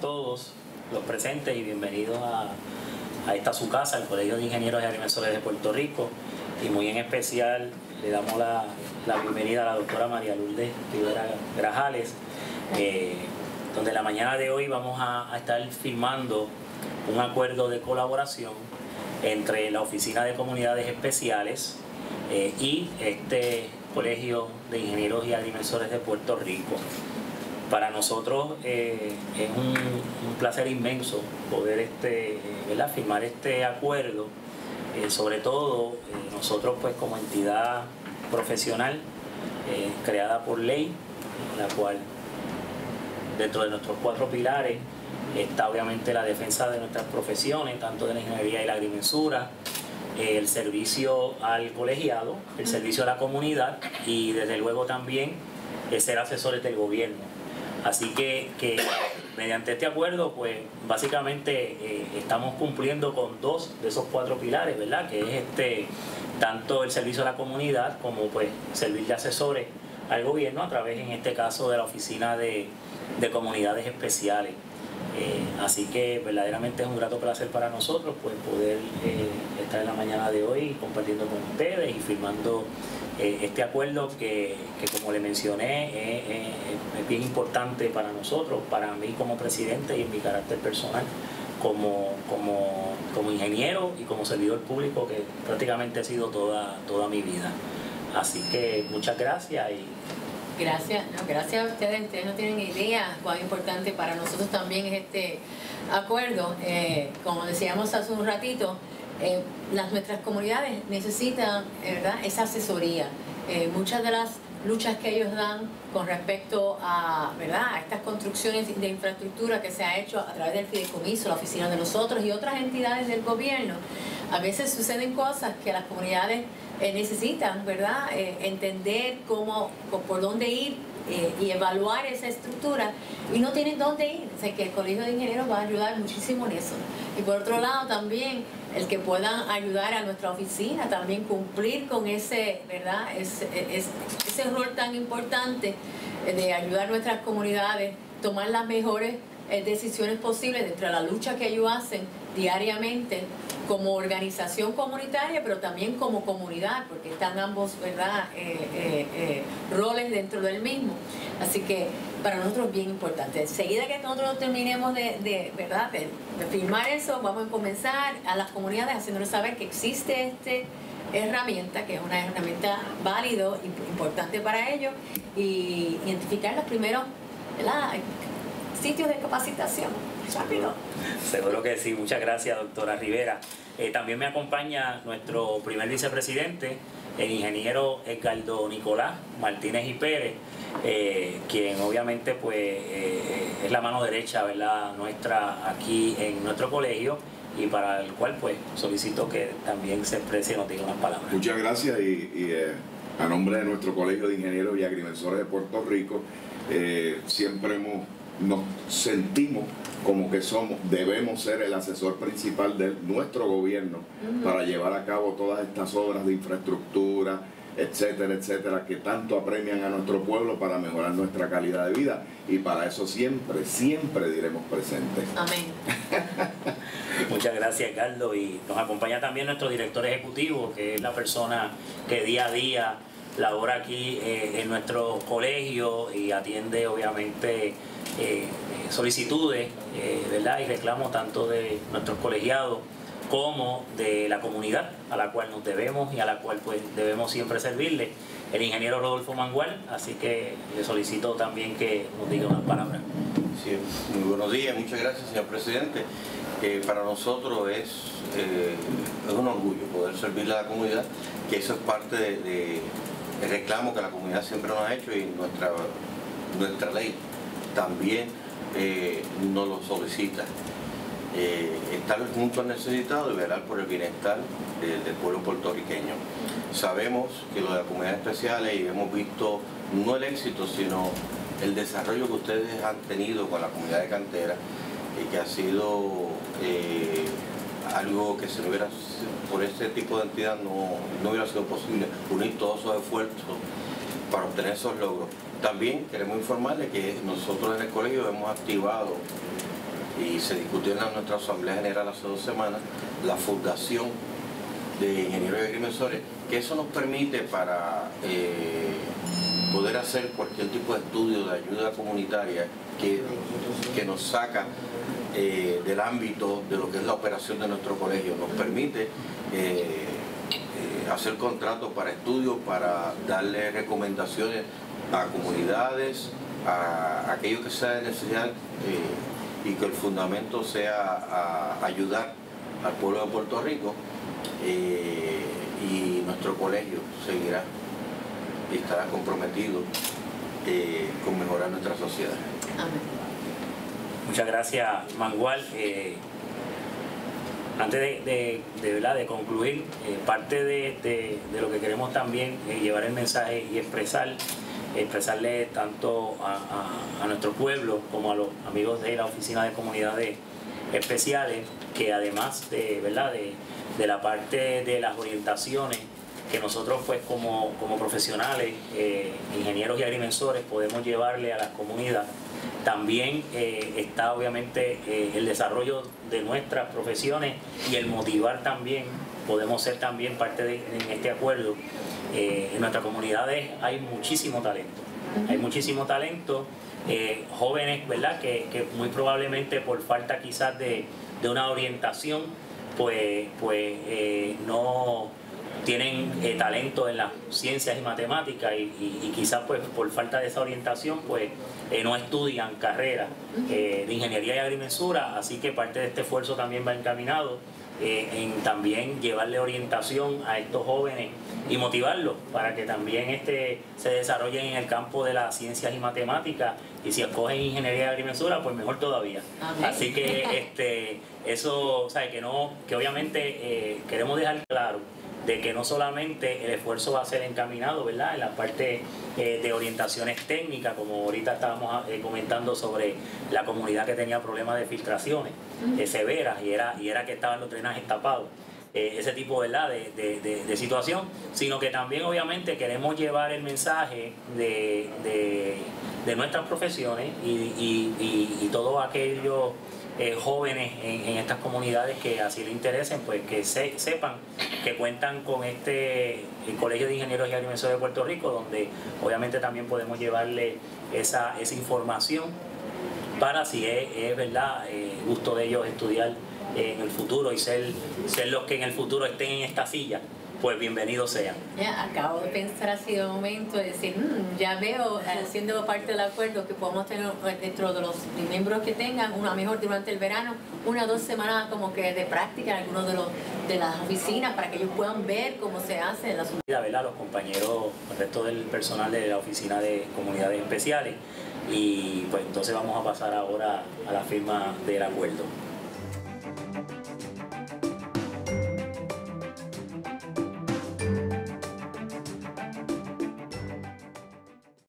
todos los presentes y bienvenidos a, a esta su casa, el Colegio de Ingenieros y Agrimensores de Puerto Rico. Y muy en especial le damos la, la bienvenida a la doctora María Lourdes Rivera Grajales, eh, donde la mañana de hoy vamos a, a estar firmando un acuerdo de colaboración entre la Oficina de Comunidades Especiales eh, y este Colegio de Ingenieros y Agrimensores de Puerto Rico. Para nosotros eh, es un, un placer inmenso poder este, ¿verdad? firmar este acuerdo, eh, sobre todo eh, nosotros pues como entidad profesional creada por ley, la cual dentro de nuestros cuatro pilares está obviamente la defensa de nuestras profesiones, tanto de la ingeniería y la agrimensura, el servicio al colegiado, el servicio a la comunidad y desde luego también eh, ser asesores del gobierno. Así que, que mediante este acuerdo, pues básicamente eh, estamos cumpliendo con dos de esos cuatro pilares, ¿verdad? Que es este tanto el servicio a la comunidad como pues servir de asesores al gobierno a través, en este caso, de la Oficina de, de Comunidades Especiales. Eh, así que verdaderamente es un grato placer para nosotros pues poder eh, estar en la mañana de hoy compartiendo con ustedes y firmando este acuerdo que, que, como le mencioné es, bien importante para nosotros, para mí como presidente y en mi carácter personal como, como, como ingeniero y como servidor público que prácticamente ha sido toda, toda mi vida. Así que muchas gracias y Gracias, gracias a ustedes. Ustedes no tienen idea cuán importante para nosotros también es este acuerdo. Eh, como decíamos hace un ratito, eh, las, nuestras comunidades necesitan eh, ¿verdad? esa asesoría. Eh, muchas de las luchas que ellos dan con respecto a, ¿verdad? a estas construcciones de infraestructura que se ha hecho a través del fideicomiso, la oficina de nosotros y otras entidades del gobierno, a veces suceden cosas que las comunidades necesitan, ¿verdad? Entender cómo, por dónde ir eh, y evaluar esa estructura y no tienen dónde ir. O sea, que el Colegio de Ingenieros va a ayudar muchísimo en eso. Y por otro lado también el que puedan ayudar a nuestra oficina también cumplir con ese, ¿verdad? Ese, ese, ese rol tan importante de ayudar a nuestras comunidades, tomar las mejores decisiones posibles dentro de la lucha que ellos hacen diariamente como organización comunitaria, pero también como comunidad, porque están ambos ¿verdad? Eh, eh, eh, roles dentro del mismo. Así que para nosotros es bien importante. Enseguida que nosotros terminemos de, ¿verdad? De, firmar eso, vamos a comenzar a las comunidades haciéndoles saber que existe este herramienta, que es una herramienta válido, importante para ellos, y identificar los primeros. Sitios de capacitación. Rápido. Seguro que sí, muchas gracias, doctora Rivera. Eh, también me acompaña nuestro primer vicepresidente, el ingeniero Edgardo Nicolás Martínez y Pérez, eh, quien obviamente pues eh, es la mano derecha ¿verdad? nuestra aquí en nuestro colegio y para el cual pues solicito que también se exprese y nos diga unas palabras. Muchas gracias y, y eh, a nombre de nuestro Colegio de Ingenieros y Agrimensores de Puerto Rico, siempre hemos, nos sentimos como que somos, debemos ser el asesor principal de nuestro gobierno uh -huh. para llevar a cabo todas estas obras de infraestructura, etcétera, etcétera, que tanto apremian a nuestro pueblo para mejorar nuestra calidad de vida. Y para eso siempre, siempre diremos presentes. Amén. Muchas gracias, Carlos. Y nos acompaña también nuestro director ejecutivo, que es la persona que día a día labora aquí eh, en nuestro colegio y atiende obviamente eh, solicitudes eh, ¿verdad? y reclamos tanto de nuestros colegiados como de la comunidad a la cual nos debemos y a la cual pues debemos siempre servirle, el ingeniero Rodolfo Mangual, así que le solicito también que nos diga unas palabras. Sí, muy buenos días, muchas gracias señor presidente. Eh, para nosotros es, eh, es, un orgullo poder servirle a la comunidad, que eso es parte del de, de reclamo que la comunidad siempre nos ha hecho y nuestra, nuestra ley también eh, nos lo solicita. Eh, estar junto al necesitado y velar por el bienestar de, del pueblo puertorriqueño. Sabemos que lo de las comunidades especiales y hemos visto no el éxito, sino el desarrollo que ustedes han tenido con la comunidad de cantera y que ha sido eh, algo que se hubiera, por este tipo de entidad no, no hubiera sido posible unir todos esos esfuerzos para obtener esos logros. También queremos informarles que nosotros en el colegio hemos activado y se discutió en nuestra Asamblea General hace dos semanas la fundación de ingenieros y agrimensores, que eso nos permite para eh, poder hacer cualquier tipo de estudio de ayuda comunitaria que, que nos saca eh, del ámbito de lo que es la operación de nuestro colegio, nos permite eh, hacer contratos para estudios, para darle recomendaciones a comunidades, a, aquellos que sea de necesidad y que el fundamento sea ayudar al pueblo de Puerto Rico eh, y nuestro colegio seguirá y estará comprometido eh, con mejorar nuestra sociedad. Muchas gracias, Mangual. Eh, antes de, ¿verdad? de concluir, parte de, lo que queremos también es llevar el mensaje y expresar expresarle tanto a, nuestro pueblo como a los amigos de la Oficina de Comunidades Especiales que además de, ¿verdad? de, la parte de las orientaciones que nosotros pues como, como profesionales, eh, ingenieros y agrimensores podemos llevarle a la comunidad. También eh, está obviamente eh, el desarrollo de nuestras profesiones y el motivar también, podemos ser también parte de este acuerdo. En nuestras comunidades hay muchísimo talento, hay muchísimo talento, jóvenes, ¿verdad? Que, que, muy probablemente por falta quizás de, de una orientación, pues, pues eh, no tienen eh, talento en las ciencias y matemáticas y, quizás pues por falta de esa orientación pues eh, no estudian carreras de ingeniería y agrimensura, así que parte de este esfuerzo también va encaminado en también llevarle orientación a estos jóvenes y motivarlos para que también este, se desarrollen en el campo de las ciencias y matemáticas y si escogen ingeniería y agrimensura pues mejor todavía. Así que este eso, o sea, que no, que obviamente eh, queremos dejar claro de que no solamente el esfuerzo va a ser encaminado, ¿verdad? En la parte eh, de orientaciones técnicas, como ahorita estábamos eh, comentando sobre la comunidad que tenía problemas de filtraciones severas y era, y era que estaban los drenajes tapados. ese tipo ¿verdad? De, de, situación, sino que también obviamente queremos llevar el mensaje de, nuestras profesiones y, y, y, y todo aquello eh, jóvenes en, estas comunidades que así le interesen, pues que sepan que cuentan con este Colegio de Ingenieros y Agrimensores de Puerto Rico, donde obviamente también podemos llevarle esa, esa información para si es, verdad eh, gusto de ellos estudiar en el futuro y ser, ser los que en el futuro estén en esta silla pues bienvenidos sean. acabo de pensar así de momento, de decir, mm, ya veo, eh, siendo parte del acuerdo, que podemos tener eh, dentro de los miembros que tengan, una mejor durante el verano, una o dos semanas como que de práctica en algunos de, los, de las oficinas para que ellos puedan ver cómo se hace la ¿verdad? Los compañeros, el resto del personal de la oficina de comunidades especiales y pues entonces vamos a pasar ahora a la firma del acuerdo.